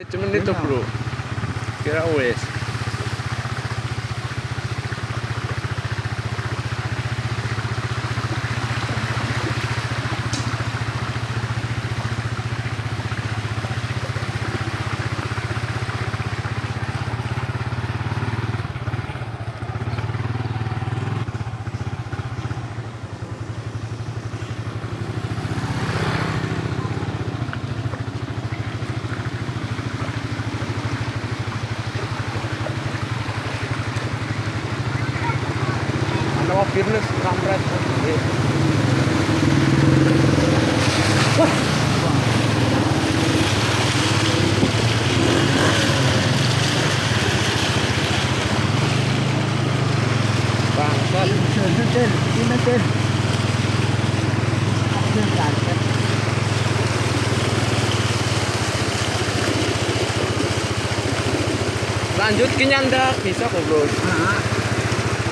Échame un nito, bro. ¿Qué? Pues? Mo fearless kampret. Bangsat. Cái. Lanjut ke nyandak bisa kok bro. À,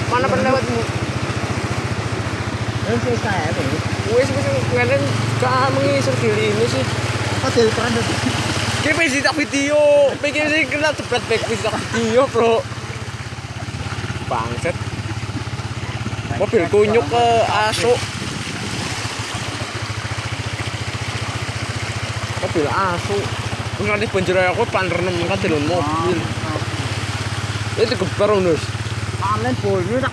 Mana pendapatmu? nó ở đây. Wes wes ngenen ka mengisir diri ini sih. Có từ con được. Kita pengen tak video, pengen sih kena cepet pengen tak video bro. Bangset. Mobil kunyuk ke asu. Mobil asu. Nganti banjir aku pander nem kan delon mobil. Itu gebar nus. Bùi nó đặt